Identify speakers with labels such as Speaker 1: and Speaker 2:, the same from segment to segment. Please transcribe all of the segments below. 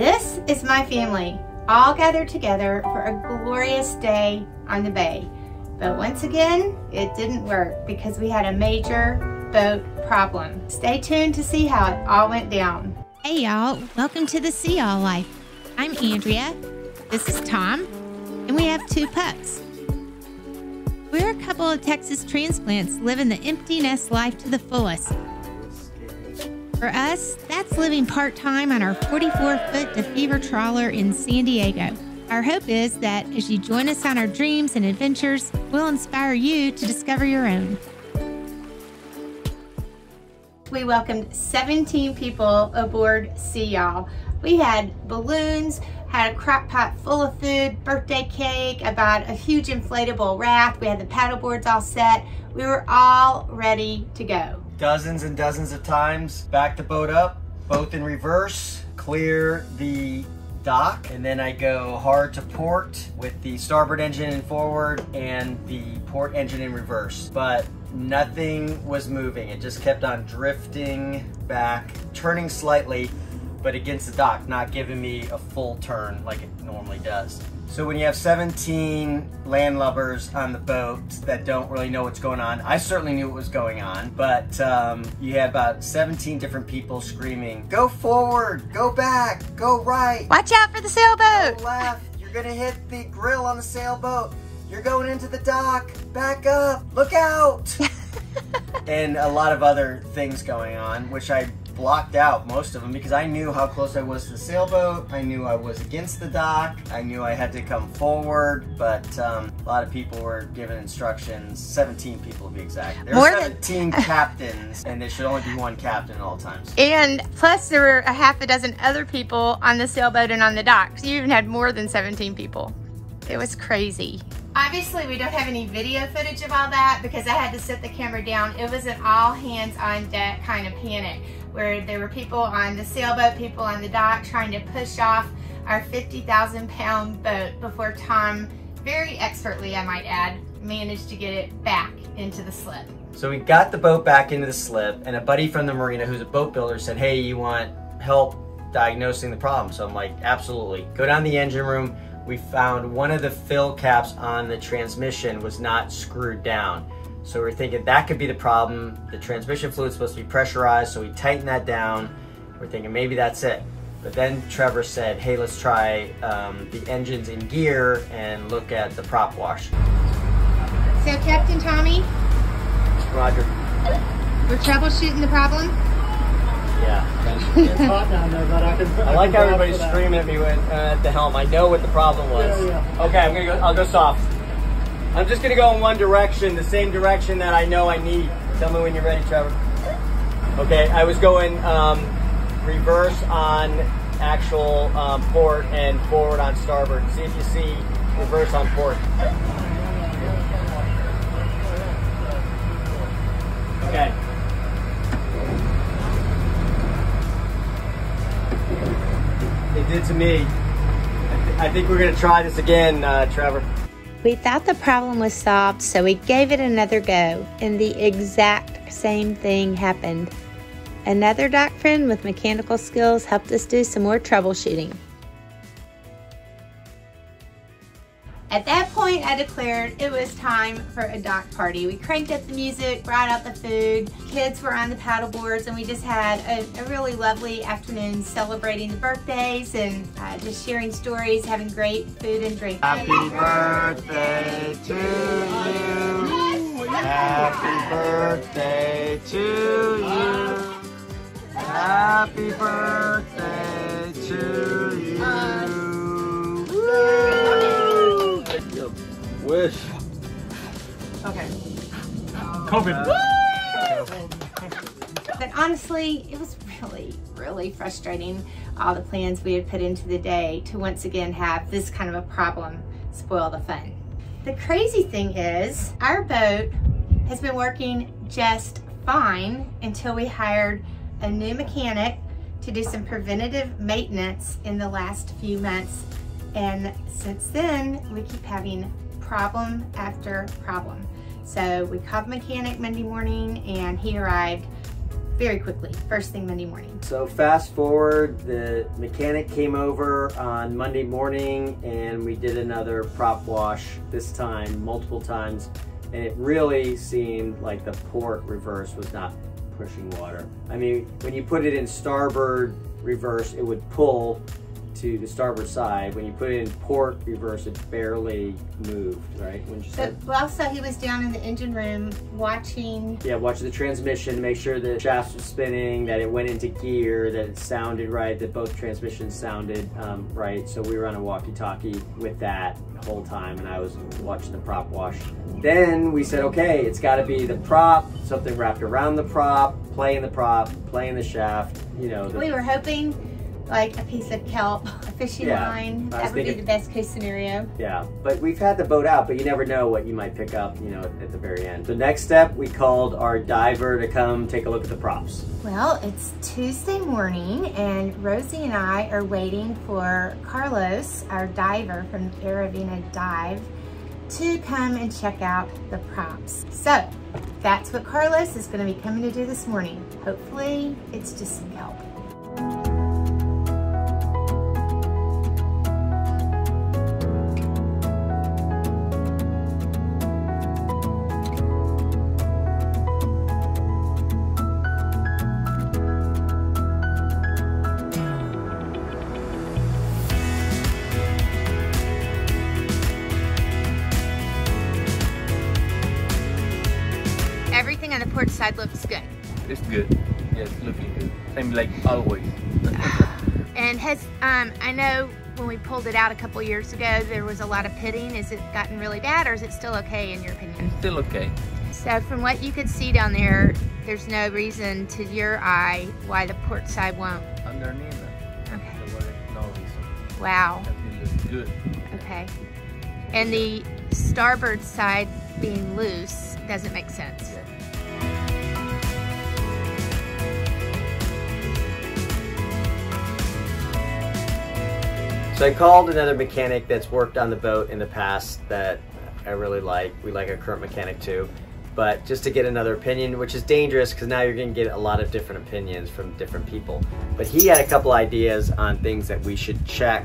Speaker 1: This is my family, all gathered together for a glorious day on the bay. But once again, it didn't work because we had a major boat problem. Stay tuned to see how it all went down.
Speaker 2: Hey y'all, welcome to the Sea Y'all Life. I'm Andrea, this is Tom, and we have two pups. We're a couple of Texas transplants living the empty nest life to the fullest. For us, that's living part time on our 44 foot DeFever trawler in San Diego. Our hope is that as you join us on our dreams and adventures, we'll inspire you to discover your own.
Speaker 1: We welcomed 17 people aboard Sea Y'all. We had balloons, had a crock pot full of food, birthday cake, about a huge inflatable raft. We had the paddle boards all set. We were all ready to go.
Speaker 3: Dozens and dozens of times, back the boat up, both in reverse, clear the dock, and then I go hard to port with the starboard engine in forward and the port engine in reverse. But nothing was moving. It just kept on drifting back, turning slightly, but against the dock, not giving me a full turn like it normally does. So when you have 17 landlubbers on the boat that don't really know what's going on, I certainly knew what was going on, but um, you had about 17 different people screaming, go forward, go back, go right.
Speaker 2: Watch out for the sailboat.
Speaker 3: Go left, you're gonna hit the grill on the sailboat. You're going into the dock, back up, look out. and a lot of other things going on, which I blocked out most of them because I knew how close I was to the sailboat. I knew I was against the dock. I knew I had to come forward, but um, a lot of people were given instructions. 17 people to be exact. There
Speaker 2: More
Speaker 3: were
Speaker 2: than-
Speaker 3: 17 captains, and there should only be one captain at all times.
Speaker 1: And plus there were a half a dozen other people on the sailboat and on the dock. So you even had more than 17 people. It was crazy. Obviously we don't have any video footage of all that because I had to set the camera down. It was an all hands on deck kind of panic where there were people on the sailboat, people on the dock trying to push off our 50,000 pound boat before Tom, very expertly I might add, managed to get it back into the slip.
Speaker 3: So we got the boat back into the slip, and a buddy from the marina who's a boat builder said, Hey, you want help diagnosing the problem? So I'm like, Absolutely. Go down the engine room. We found one of the fill caps on the transmission was not screwed down. So we're thinking that could be the problem. The transmission fluid's supposed to be pressurized, so we tighten that down. We're thinking maybe that's it. But then Trevor said, Hey, let's try um, the engines in gear and look at the prop wash.
Speaker 1: So Captain Tommy,
Speaker 3: Roger.
Speaker 1: we're troubleshooting the problem.
Speaker 3: Yeah.
Speaker 4: It's hot down there, but I can.
Speaker 3: I like how everybody's screaming at me when, uh, at the helm. I know what the problem was.
Speaker 4: Yeah, yeah.
Speaker 3: Okay, I'm gonna go. I'll go soft. I'm just gonna go in one direction, the same direction that I know I need. Tell me when you're ready, Trevor. Okay, I was going um, reverse on actual um, port and forward on starboard. See if you see reverse on port. Did to me. I, th- I think we're gonna try this again, uh, Trevor.
Speaker 1: We thought the problem was solved, so we gave it another go, and the exact same thing happened. Another dock friend with mechanical skills helped us do some more troubleshooting. At that point, I declared it was time for a dock party. We cranked up the music, brought out the food, kids were on the paddle boards, and we just had a, a really lovely afternoon celebrating the birthdays and uh, just sharing stories, having great food and drink.
Speaker 3: Happy birthday to you. Happy birthday to you. Happy birthday
Speaker 4: COVID.
Speaker 1: But honestly, it was really, really frustrating all the plans we had put into the day to once again have this kind of a problem spoil the fun. The crazy thing is, our boat has been working just fine until we hired a new mechanic to do some preventative maintenance in the last few months. And since then, we keep having problem after problem. So we called mechanic Monday morning and he arrived very quickly, first thing Monday morning.
Speaker 3: So fast forward, the mechanic came over on Monday morning and we did another prop wash this time, multiple times. And it really seemed like the port reverse was not pushing water. I mean, when you put it in starboard reverse, it would pull to the starboard side. When you put it in port reverse, it barely moved, right? When you
Speaker 1: said. But also he was down in the engine room watching.
Speaker 3: Yeah, watching the transmission, make sure the shafts were spinning, that it went into gear, that it sounded right, that both transmissions sounded um, right. So we were on a walkie-talkie with that the whole time, and I was watching the prop wash. Then we said, okay, it's got to be the prop, something wrapped around the prop, playing the prop, playing the shaft. You know. The,
Speaker 1: we were hoping like a piece of kelp, a fishing yeah, line. That would thinking, be the best case scenario.
Speaker 3: Yeah, but we've had the boat out, but you never know what you might pick up, you know, at the very end. The next step, we called our diver to come take a look at the props.
Speaker 1: Well, it's Tuesday morning and Rosie and I are waiting for Carlos, our diver from Aravina Dive, to come and check out the props. So that's what Carlos is gonna be coming to do this morning. Hopefully it's just some kelp.
Speaker 5: Same like always.
Speaker 1: and has um, I know when we pulled it out a couple years ago, there was a lot of pitting. Is it gotten really bad, or is it still okay in your opinion?
Speaker 5: It's still okay.
Speaker 1: So from what you could see down there, there's no reason to your eye why the port side won't.
Speaker 5: Underneath. It.
Speaker 1: Okay.
Speaker 5: no reason.
Speaker 1: Wow.
Speaker 5: good.
Speaker 1: Okay. And the starboard side being loose doesn't make sense. Yeah.
Speaker 3: So I called another mechanic that's worked on the boat in the past that I really like. We like our current mechanic too. But just to get another opinion, which is dangerous because now you're going to get a lot of different opinions from different people. But he had a couple ideas on things that we should check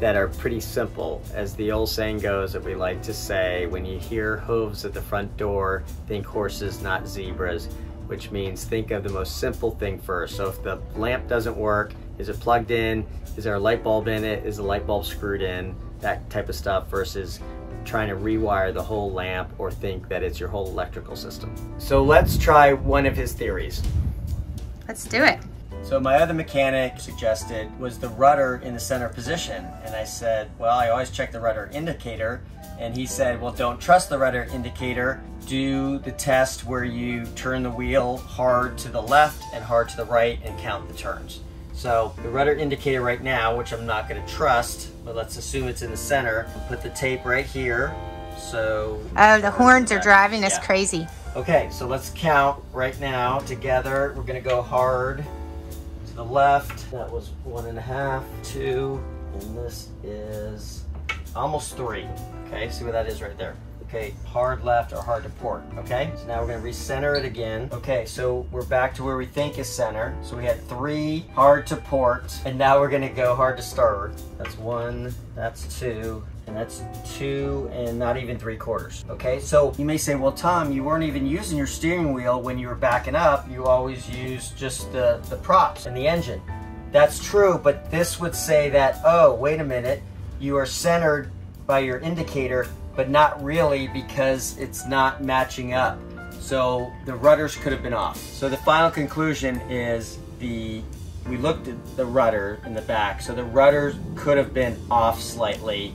Speaker 3: that are pretty simple. As the old saying goes that we like to say, when you hear hooves at the front door, think horses, not zebras, which means think of the most simple thing first. So if the lamp doesn't work, is it plugged in? Is there a light bulb in it? Is the light bulb screwed in? That type of stuff versus trying to rewire the whole lamp or think that it's your whole electrical system. So let's try one of his theories.
Speaker 1: Let's do it.
Speaker 3: So my other mechanic suggested was the rudder in the center position. And I said, well, I always check the rudder indicator. And he said, well, don't trust the rudder indicator. Do the test where you turn the wheel hard to the left and hard to the right and count the turns. So the rudder indicator right now, which I'm not gonna trust, but let's assume it's in the center. I'll put the tape right here. So.
Speaker 1: Oh, the horns are driving us yeah. crazy.
Speaker 3: Okay, so let's count right now together. We're gonna go hard to the left. That was one and a half, two, and this is almost three. Okay, see what that is right there. Okay, hard left or hard to port, okay? So now we're gonna recenter it again. Okay, so we're back to where we think is center. So we had three hard to port, and now we're gonna go hard to starboard. That's one, that's two, and that's two and not even three quarters, okay? So you may say, well, Tom, you weren't even using your steering wheel when you were backing up. You always use just the, the props and the engine. That's true, but this would say that, oh, wait a minute, you are centered by your indicator but not really because it's not matching up. So the rudders could have been off. So the final conclusion is the we looked at the rudder in the back. So the rudders could have been off slightly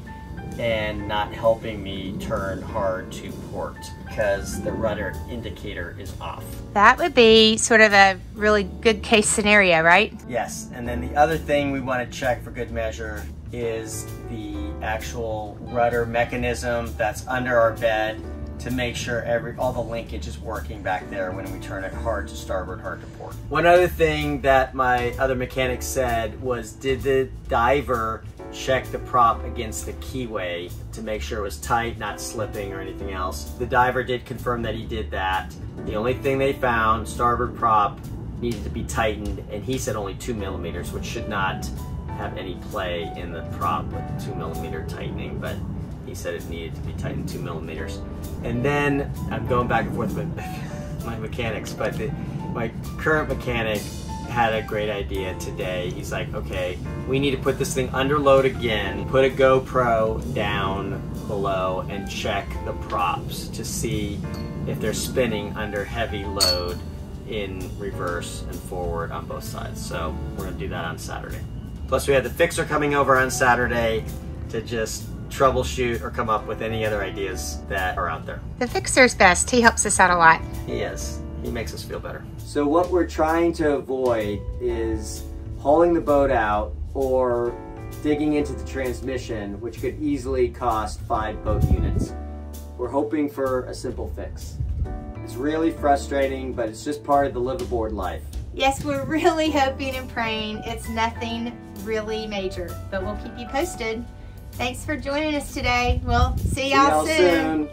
Speaker 3: and not helping me turn hard to port because the rudder indicator is off.
Speaker 1: That would be sort of a really good case scenario, right?
Speaker 3: Yes, and then the other thing we want to check for good measure is the actual rudder mechanism that's under our bed to make sure every all the linkage is working back there when we turn it hard to starboard, hard to port. One other thing that my other mechanic said was did the diver check the prop against the keyway to make sure it was tight, not slipping or anything else. The diver did confirm that he did that. The only thing they found, starboard prop, needed to be tightened, and he said only two millimeters, which should not have any play in the prop with two millimeter tightening, but he said it needed to be tightened two millimeters. And then I'm going back and forth with my mechanics, but the, my current mechanic had a great idea today. He's like, okay, we need to put this thing under load again, put a GoPro down below and check the props to see if they're spinning under heavy load in reverse and forward on both sides. So we're gonna do that on Saturday. Plus we had the fixer coming over on Saturday to just troubleshoot or come up with any other ideas that are out there.
Speaker 1: The fixer's best. He helps us out a lot.
Speaker 3: He is. He makes us feel better. So what we're trying to avoid is hauling the boat out or digging into the transmission, which could easily cost five boat units. We're hoping for a simple fix. It's really frustrating, but it's just part of the liveaboard life.
Speaker 1: Yes, we're really hoping and praying it's nothing really major, but we'll keep you posted. Thanks for joining us today. We'll see y'all
Speaker 3: y'all soon.